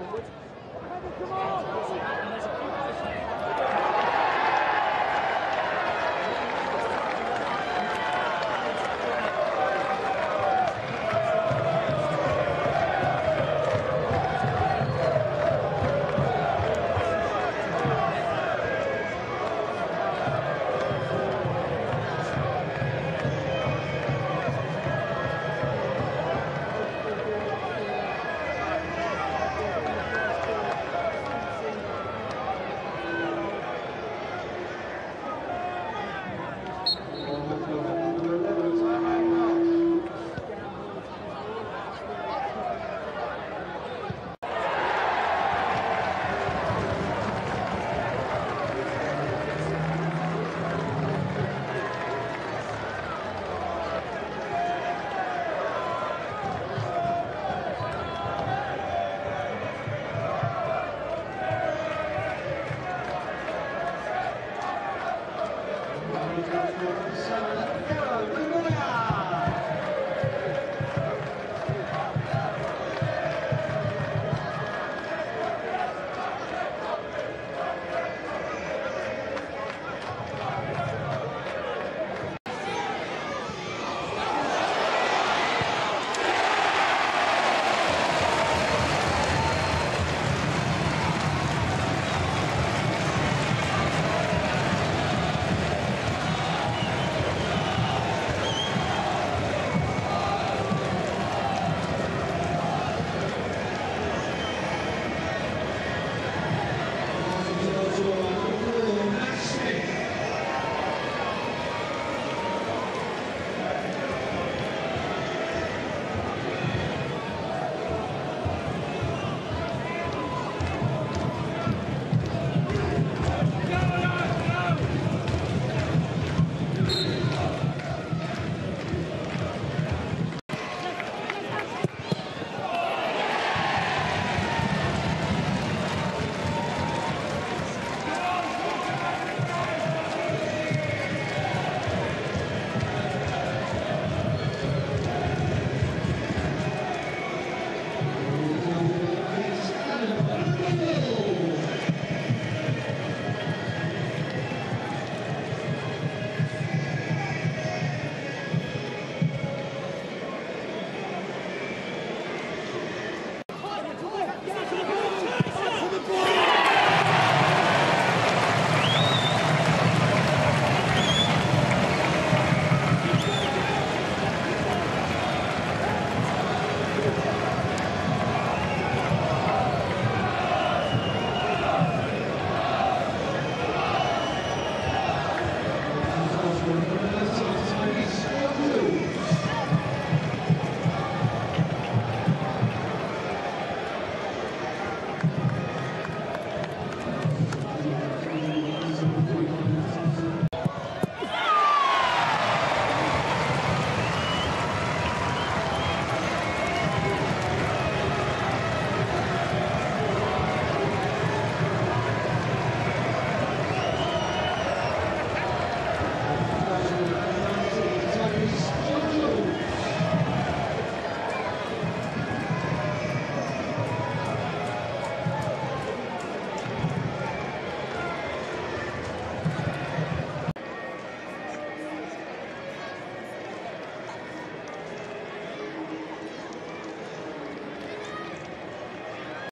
Come on!